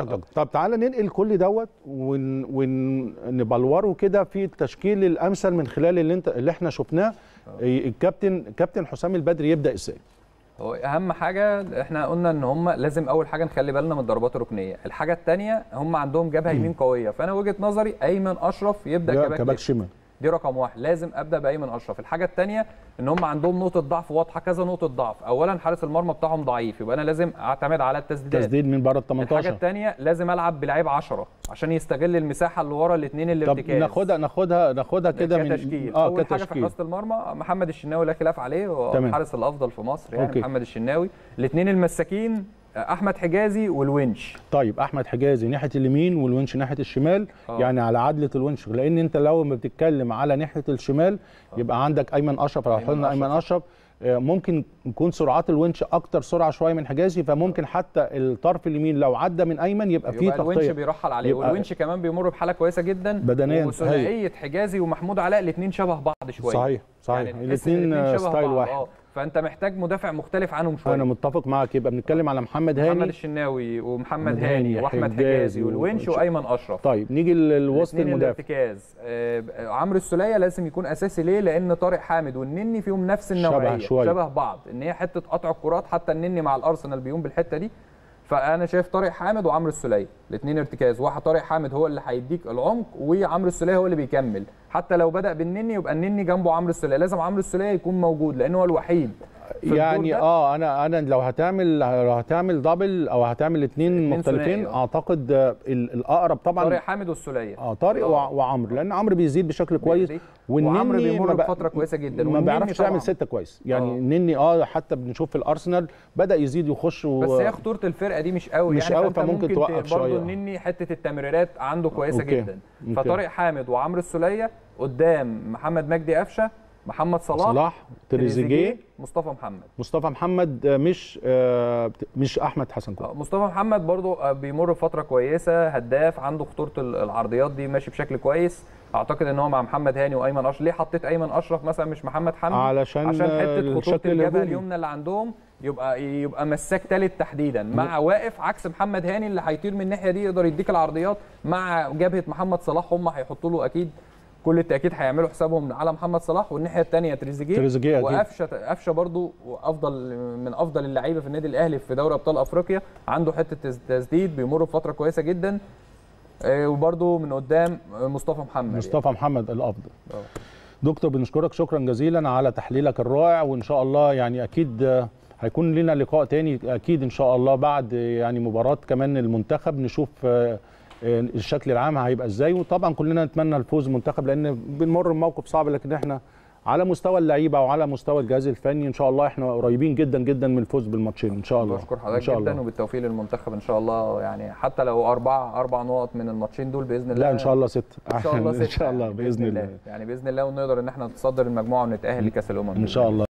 أكتر طب تعالى ننقل كل دوت ون- ونبلوره كده في التشكيل الأمثل من خلال اللي انت اللي إحنا شفناه. الكابتن كابتن حسام البدري يبدأ إزاي؟ هو أهم حاجة إحنا قلنا إن هم لازم أول حاجة نخلي بالنا من الضربات الركنية. الحاجة الثانية هم عندهم جبهة يمين قوية. فأنا وجهة نظري أيمن أشرف يبدأ كباك. شمال. دي رقم واحد. لازم أبدأ بايمن أشرف. الحاجة الثانية إن هم عندهم نقطة ضعف واضحة كذا نقطة ضعف. اولا حارس المرمى بتاعهم ضعيف يبقى أنا لازم أعتمد على التسديدات. تسديد من بره ال الحاجة 18 الثانية لازم ألعب بلعيب 10 عشان يستغل المساحة اللي ورا الاثنين اللي طب ناخدها ناخدها ناخدها كده من كتشكيل. آه أول حاجة في كتشكيل. حراسة المرمى محمد الشناوي لا خلاف عليه هو. الحارس الأفضل في مصر يعني أوكي. محمد الشناوي. الاثنين المساكين أحمد حجازي والونش. طيب أحمد حجازي ناحية اليمين والونش ناحية الشمال آه. يعني على عدلة الونش. لأن أنت لو ما بتتكلم على ناحية الشمال يبقى عندك أيمن أشرف لو قلنا أيمن أشرف آه، ممكن يكون سرعات الونش أكتر سرعة شوية من حجازي فممكن حتى الطرف اليمين لو عدى من أيمن يبقى فيه يبقى الونش تغطية. بيرحل عليه والونش كمان بيمر بحالة كويسة جدا. بدنياً وثنائية حجازي ومحمود علاء الاثنين شبه بعض شوية. صحيح. صحيح. يعني تحس إن الاثنين شبه style. واحد. آه. فأنت محتاج مدافع مختلف عنهم شوية. أنا متفق معاك. يبقى بنتكلم على محمد محمد هاني الشناوي ومحمد محمد هاني، هاني وأحمد حجازي والونش وأيمن أشرف. طيب نيجي للوسط المدافع. الارتكاز. آه، عمرو السولية لازم يكون أساسي ليه؟ لأن طارق حامد والنني فيهم نفس النوعية شوية. شبه بعض. إن هي حتة قطع الكرات حتى النني مع الأرسنال بيقوم بالحتة دي. فأنا شايف طارق حامد وعمرو السولية الاثنين ارتكاز. واحد طارق حامد هو اللي هيديك العمق وعمرو السولية هو اللي بيكمل. حتى لو بدأ بالنني يبقى النني جنبه عمرو السولية. لازم عمرو السولية يكون موجود لأن هو الوحيد. يعني ده. آه أنا أنا لو هتعمل لو هتعمل دبل أو هتعمل اثنين مختلفين ثنائي، آه. أعتقد ال- الأقرب طبعا طارق حامد والسوليه آه طارق آه. وع- وعمرو لأن عمرو بيزيد بشكل كويس وعمرو بيمر بفترة كويسة جدا. ما بيعرفش. يعمل ستة كويس يعني آه. النني آه حتى بنشوف في الأرسنال بدأ يزيد ويخش و... بس هي خطورة الفرقة دي مش قوي مش يعني قوي، فممكن ممكن توقف برضه شوية. النني حتة التمريرات عنده كويسة أوكي. جدا أوكي. فطارق حامد وعمرو السوليه قدام محمد مجدي قفشة محمد صلاح, صلاح تريزيجيه مصطفى محمد. مصطفى محمد آه، مش آه، مش أحمد حسن كوكا آه، مصطفى محمد برضو بيمر بفترة كويسة هداف عنده خطورة ال- العرضيات دي ماشي بشكل كويس. أعتقد إن هو مع محمد هاني وأيمن أشرف. ليه حطيت أيمن أشرف مثلا مش محمد حمدي؟ علشان عشان حتة خطورة الجبهة. اليمنى اللي عندهم يبقى يبقى مساك ثالث تحديدا. مع واقف عكس محمد هاني اللي هيطير من الناحية دي يقدر يديك العرضيات مع جبهة محمد صلاح هم هيحطوا له أكيد كل التأكيد هيعملوا حسابهم على محمد صلاح والناحية الثانية تريزيجيه. تريزيجيه. وقفشه قفشة برضو أفضل من أفضل اللعيبة في النادي الأهلي في دوري أبطال أفريقيا. عنده حتة تس- تسديد بيمر بفتره كويسة جدا. آه، وبرضو من قدام مصطفى محمد مصطفى محمد الأفضل. آه. دكتور بنشكرك. شكرا جزيلا على تحليلك الرائع وإن شاء الله يعني أكيد آه، هيكون لنا لقاء تاني أكيد إن شاء الله بعد آه، يعني مباراة كمان المنتخب. نشوف آه، آه، الشكل العام هيبقى إزاي. وطبعا كلنا نتمنى الفوز المنتخب لأن بنمر بموقف صعب لكن إحنا على مستوى اللعيبة وعلى مستوى الجهاز الفني إن شاء الله إحنا قريبين جدا جدا من الفوز بالماتشين إن شاء الله. بشكر إن حضرتك جدا الله. وبالتوفيق للمنتخب إن شاء الله يعني حتى لو أربع أربع نقط من الماتشين دول بإذن الله لا إن شاء الله ست إن شاء الله إن ستة. شاء الله بإذن الله. يعني بإذن الله ونقدر إن إحنا نتصدر المجموعة ونتأهل لكأس الأمم. ان بإذن شاء الله.